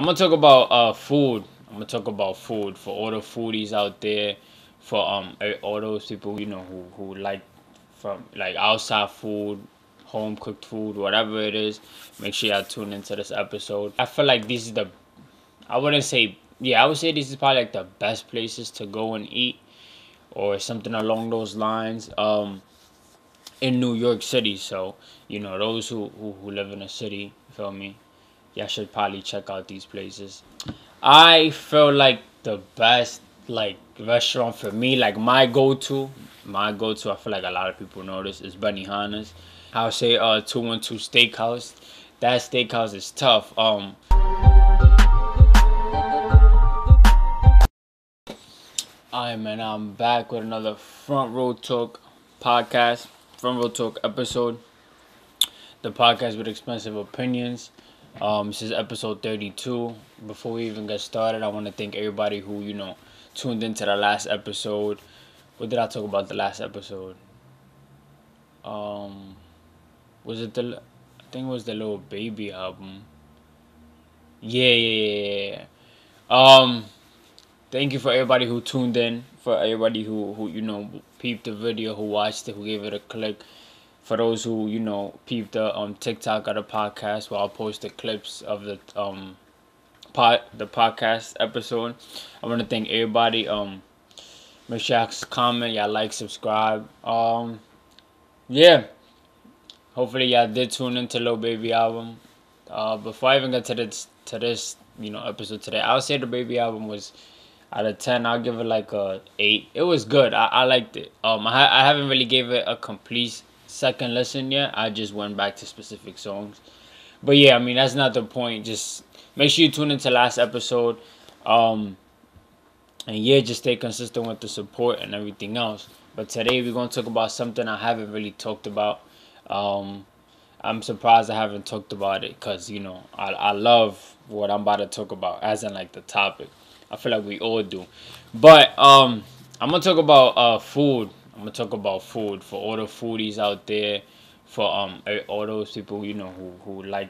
I'm gonna talk about uh food. I'm gonna talk about food for all the foodies out there, for um all those people you know who who like from like outside food, home cooked food, whatever it is. Make sure y'all tune into this episode. I feel like this is the, I wouldn't say yeah, I would say this is probably like the best places to go and eat, or something along those lines. Um, in New York City, so you know those who who, who live in the city, feel me? Y'all should probably check out these places. I feel like the best like restaurant for me, like my go to, my go to. I feel like a lot of people know this is Benihana's. I'll say uh two one two steakhouse. That steakhouse is tough. Um Alright man, I'm back with another front row talk podcast, front row talk episode. The podcast with expensive opinions. Um, this is episode 32. Before we even get started, I want to thank everybody who, you know, tuned into the last episode. What did I talk about the last episode? Um, was it the, I think it was the Lil Baby album. Yeah, yeah, yeah, yeah. Um, thank you for everybody who tuned in, for everybody who, who you know, peeped the video, who watched it, who gave it a click for those who you know peep the um TikTok or the podcast where I'll post the clips of the um pod the podcast episode. I want to thank everybody. Um, make sure y'all comment, y'all like, subscribe. Um, yeah. Hopefully y'all did tune into Lil Baby album. Uh, before I even get to this to this you know episode today, I'll say the Baby album was out of 10 i'll give it like a 8 it was good i, I liked it um I, I haven't really gave it a complete second lesson yet. I just went back to specific songs. But yeah, I mean that's not the point. Just make sure you tune into last episode. Um and yeah, just stay consistent with the support and everything else. But today we're gonna talk about something I haven't really talked about. Um I'm surprised I haven't talked about it because you know I I love what I'm about to talk about, as in like the topic. I feel like we all do. But um I'm gonna talk about uh food I'm gonna talk about food for all the foodies out there, for um all those people you know who who like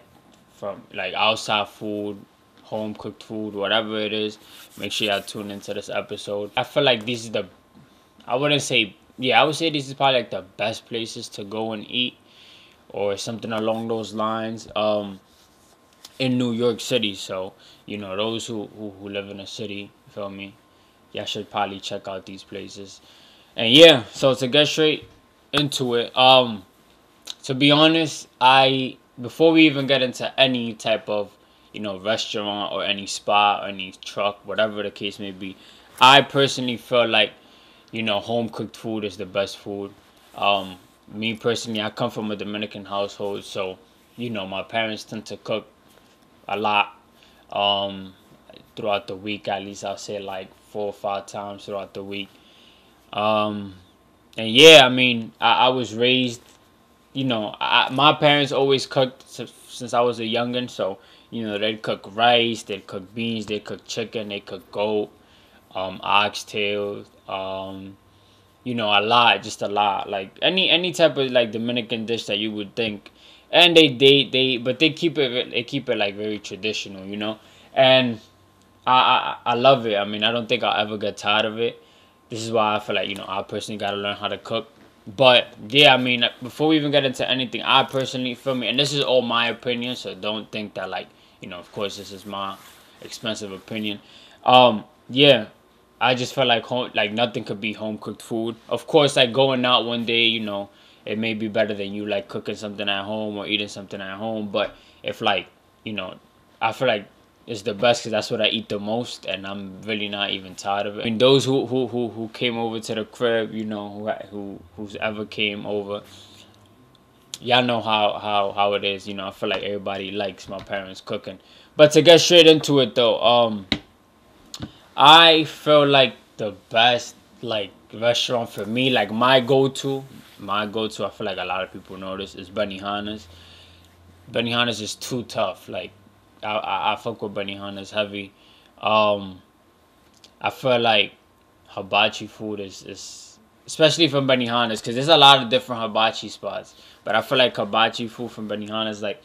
from like outside food, home cooked food, whatever it is. Make sure y'all tune into this episode. I feel like this is the, I wouldn't say yeah, I would say this is probably like the best places to go and eat, or something along those lines. Um, in New York City, so you know those who who, who live in the city, feel me? Y'all should probably check out these places. And yeah, so to get straight into it, um, to be honest, I before we even get into any type of you know restaurant or any spot or any truck, whatever the case may be, I personally feel like you know home cooked food is the best food. Um, me personally, I come from a Dominican household, so you know my parents tend to cook a lot um, throughout the week. At least I'll say like four or five times throughout the week. Um, and yeah, I mean, I, I was raised, you know, I, my parents always cooked since I was a youngin', so you know they'd cook rice, they'd cook beans, they'd cook chicken, they cook goat, um, oxtail, um, you know, a lot, just a lot, like any any type of like Dominican dish that you would think, and they they they but they keep it they keep it like very traditional, you know, and I I, I love it. I mean, I don't think I'll ever get tired of it this is why I feel like you know I personally got to learn how to cook. But yeah, I mean, before we even get into anything, I personally feel me, and this is all my opinion, so don't think that like you know, of course, this is my expensive opinion. Um, yeah, I just felt like home, like nothing could be home cooked food. Of course, like going out one day, you know, it may be better than you like cooking something at home or eating something at home. But if like you know, I feel like is the best because that's what I eat the most, and I'm really not even tired of it. I mean, those who who who, who came over to the crib, you know, who who who's ever came over, y'all know how how how it is. You know, I feel like everybody likes my parents cooking. But to get straight into it though, um, I feel like the best like restaurant for me, like my go to, my go to. I feel like a lot of people know this is Benihana's. Benihana's is too tough. Like I, I, I fuck with Benihana's heavy. Um, I feel like hibachi food is, is especially from Benihana's because there's a lot of different hibachi spots. But I feel like hibachi food from Benihana's like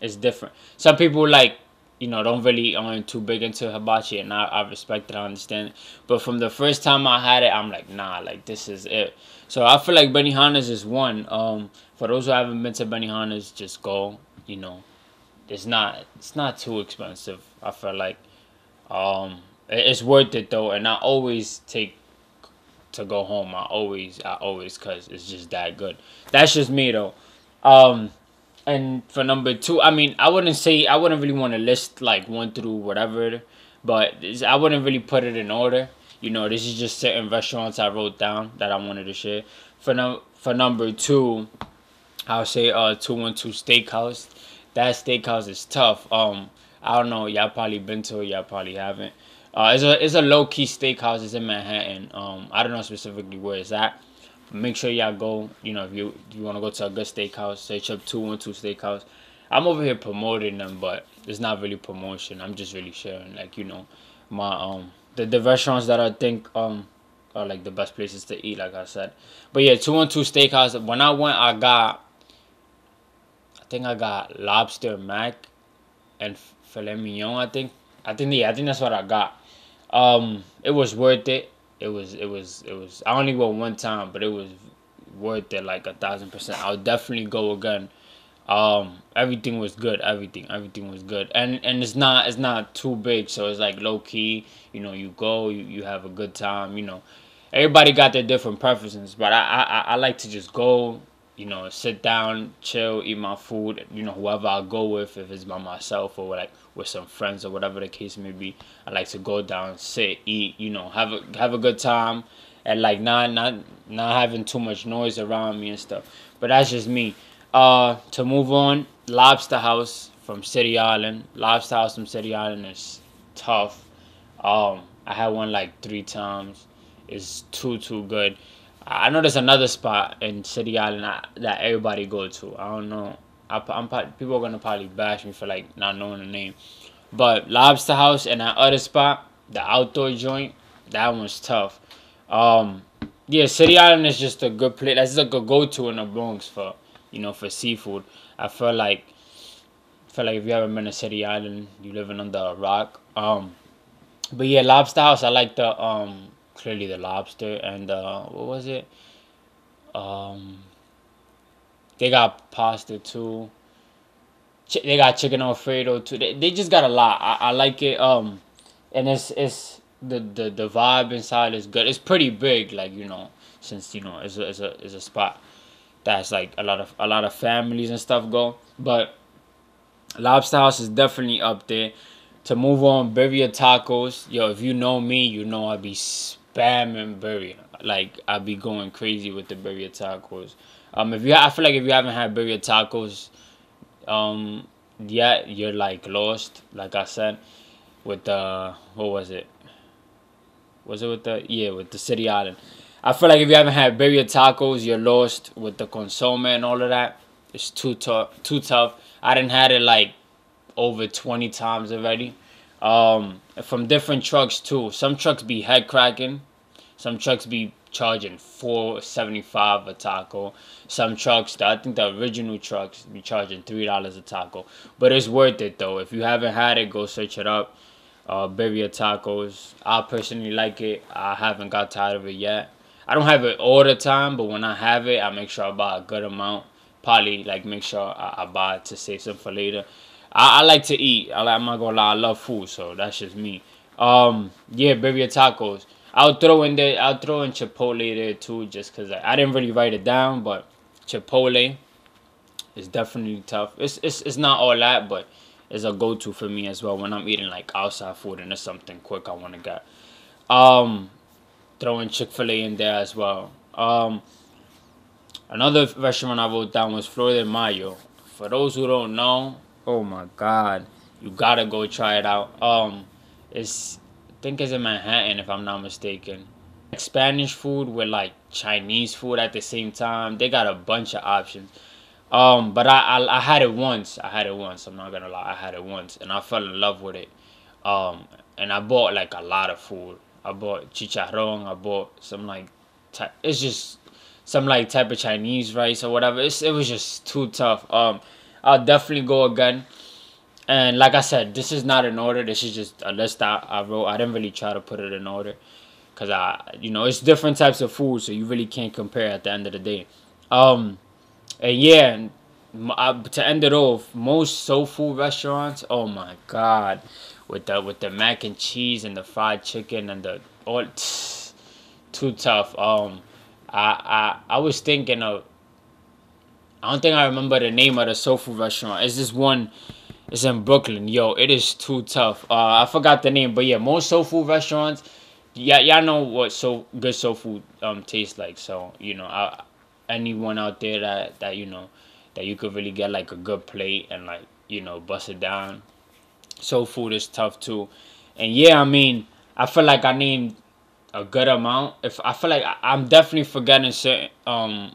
is different. Some people like you know, don't really aren't too big into hibachi, and I, I respect it, I understand. It. But from the first time I had it, I'm like, nah, like this is it. So I feel like Benihana's is one. Um, for those who haven't been to Benihana's, just go. You know, it's not it's not too expensive. I feel like, um, it's worth it though, and I always take to go home. I always I always cause it's just that good. That's just me though. Um, and for number two, I mean, I wouldn't say I wouldn't really want to list like one through whatever, but I wouldn't really put it in order. You know, this is just certain restaurants I wrote down that I wanted to share. For no, for number two, I'll say uh two one two steakhouse. That steakhouse is tough. Um, I don't know. Y'all probably been to it. Y'all probably haven't. Uh, it's a it's a low key steakhouse. It's in Manhattan. Um, I don't know specifically where it's at make sure y'all go. You know, if you if you want to go to a good steakhouse, search up two one two steakhouse. I'm over here promoting them, but it's not really promotion. I'm just really sharing, like you know, my um the, the restaurants that I think um are like the best places to eat, like I said. But yeah, two one two steakhouse. When I went, I got. I think I got lobster mac, and filet mignon. I think. I think yeah, I think that's what I got. Um, it was worth it it was it was it was I only went one time, but it was worth it like a thousand percent. I'll definitely go again. Um, everything was good. Everything, everything was good, and and it's not it's not too big, so it's like low key. You know, you go, you, you have a good time. You know, everybody got their different preferences, but I I, I like to just go, you know, sit down, chill, eat my food. You know, whoever I go with, if it's by myself or like with some friends or whatever the case may be, I like to go down, sit, eat. You know, have a have a good time, and like not not not having too much noise around me and stuff. But that's just me. Uh, to move on, Lobster House from City Island. Lobster House from City Island is tough. Um, I had one like three times. It's too too good. I know there's another spot in City Island that everybody go to. I don't know. I, am people are gonna probably bash me for like not knowing the name, but Lobster House and that other spot, the outdoor joint, that one's tough. Um, yeah, City Island is just a good place. That's like a go to in the Bronx for you know for seafood. I feel like feel like if you haven't been to City Island, you living under a rock. Um, but yeah, Lobster House. I like the um clearly the lobster and uh, what was it? Um, they got pasta too. Ch- they got chicken alfredo too. They, they just got a lot. I, I like it. Um, and it's it's the, the the vibe inside is good. It's pretty big, like you know, since you know it's a it's a it's a spot that's like a lot of a lot of families and stuff go. But Lobster House is definitely up there. To move on, Birria Tacos. Yo, if you know me, you know I be spamming Birria. Like I be going crazy with the Birria Tacos. Um, if you, I feel like if you haven't had birria tacos, um, yeah, you're like lost. Like I said, with the what was it? Was it with the yeah with the City Island? I feel like if you haven't had birria tacos, you're lost with the consomme and all of that. It's too tough. Too tough. I didn't had it like over twenty times already. Um, from different trucks too. Some trucks be head cracking. Some trucks be charging four seventy five a taco. Some trucks, I think the original trucks, be charging three dollars a taco. But it's worth it though. If you haven't had it, go search it up. Uh, Birria tacos. I personally like it. I haven't got tired of it yet. I don't have it all the time, but when I have it, I make sure I buy a good amount. Probably like make sure I, I buy it to save some for later. I, I like to eat. I, I'm not gonna lie, I love food, so that's just me. Um, yeah, Birria tacos. I'll throw in there. I'll throw in Chipotle there too, just cause I, I didn't really write it down, but Chipotle is definitely tough. It's it's it's not all that, but it's a go to for me as well when I'm eating like outside food and it's something quick I want to get. Um, throwing Chick Fil A in there as well. Um, another restaurant I wrote down was Flor de Mayo. For those who don't know, oh my God, you gotta go try it out. Um, it's think it's in Manhattan if I'm not mistaken. Like Spanish food with like Chinese food at the same time. They got a bunch of options. Um, but I, I I had it once. I had it once. I'm not gonna lie. I had it once, and I fell in love with it. Um, and I bought like a lot of food. I bought chicharron. I bought some like, it's just some like type of Chinese rice or whatever. It's, it was just too tough. Um, I'll definitely go again. and like I said, this is not an order. This is just a list I, I wrote. I didn't really try to put it in order because I, you know, it's different types of food, so you really can't compare at the end of the day. Um, and yeah, to end it off, most soul food restaurants. Oh my god, with the with the mac and cheese and the fried chicken and the all, too tough. Um, I I I was thinking of. I don't think I remember the name of the soul food restaurant. It's this one. It's in Brooklyn. Yo, it is too tough. Uh, I forgot the name, but yeah, most soul food restaurants. Yeah, y'all know what so good soul food um tastes like. So you know, I, anyone out there that that you know that you could really get like a good plate and like you know bust it down. Soul food is tough too, and yeah, I mean I feel like I need a good amount. If I feel like I, am definitely forgetting certain um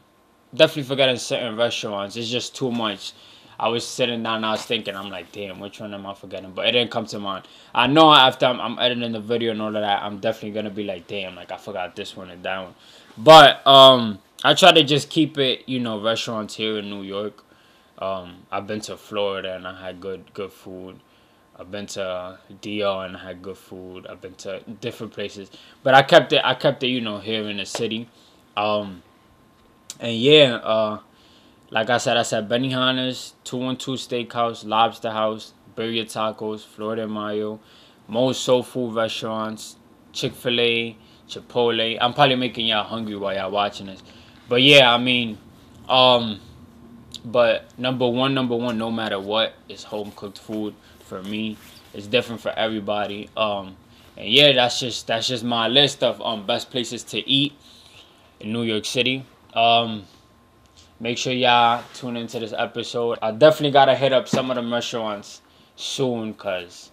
definitely forgetting certain restaurants. It's just too much. I was sitting down, I was thinking, I'm like, damn, which one am I forgetting? But it didn't come to mind. I know after I'm, I'm editing the video and all of that, I'm definitely gonna be like, damn, like I forgot this one and that one. But um, I try to just keep it, you know, restaurants here in New York. Um, I've been to Florida and I had good good food. I've been to DR and I had good food. I've been to different places, but I kept it. I kept it, you know, here in the city. Um, and yeah, uh, like I said, I said Benny One Two Steakhouse, Lobster House, Birria Tacos, Flor de Mayo, most soul food restaurants, Chick Fil A, Chipotle. I'm probably making y'all hungry while y'all watching this. But yeah, I mean, um, but number one, number one, no matter what, is home cooked food for me. It's different for everybody. Um, and yeah, that's just that's just my list of um best places to eat in New York City. Um, make sure y'all tune into this episode. I definitely gotta hit up some of the restaurants soon, cause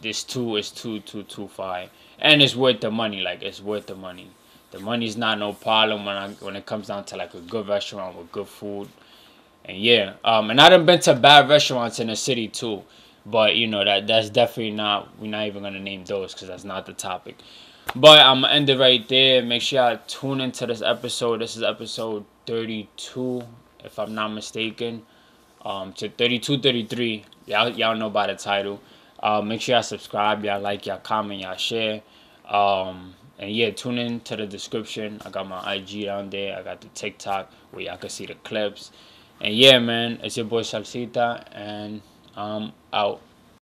this too is too too too far, and it's worth the money. Like it's worth the money the money's not no problem when I when it comes down to like a good restaurant with good food. And yeah, um, and I done been to bad restaurants in the city too, but you know that that's definitely not. We're not even gonna name those because that's not the topic. But I'm gonna end it right there. Make sure y'all tune into this episode. This is episode 32, if I'm not mistaken. Um, to 32, 33. Y'all y'all know by the title. Uh, make sure y'all subscribe. Y'all like. Y'all comment. Y'all share. Um, and yeah, tune in to the description. I got my IG down there. I got the TikTok where y'all can see the clips. And yeah, man, it's your boy Salcita, and I'm out.